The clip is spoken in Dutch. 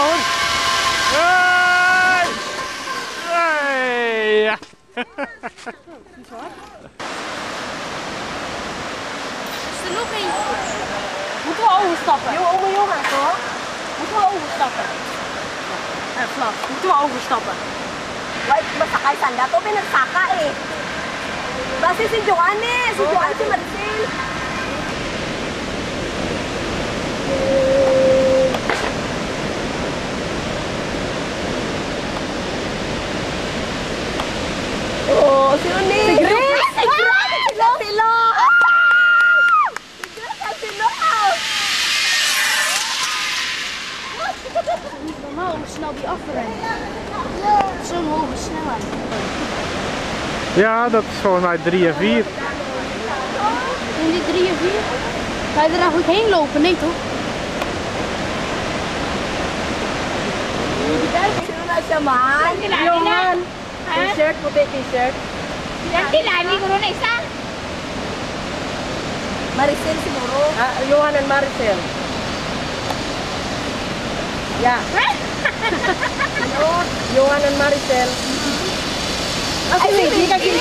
bangun. Hei. Hei. Moeten we overstappen? Jongen, yo jongen, hoor. Moeten we overstappen? Eh, vlag. Moeten we overstappen? Wait, masakay sanda to, pinagsaka eh. Basi si Joanne, si oh, Joanne si Marcel. Snel die afrent. Zo'n hoge snelheid. Ja, dat is volgens mij 3 en 4. In die 3 en 4? Ga je er eigenlijk heen lopen? Nee toch? Sino na siya man? Yung man. T-shirt, puti t-shirt. Tilali ko rin isa. Maricel siguro. Ah, Johan and Maricel. Yeah. Yo, Joan and Maricel. Así Ay, me diga que le...